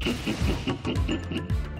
Ha ha ha ha ha ha!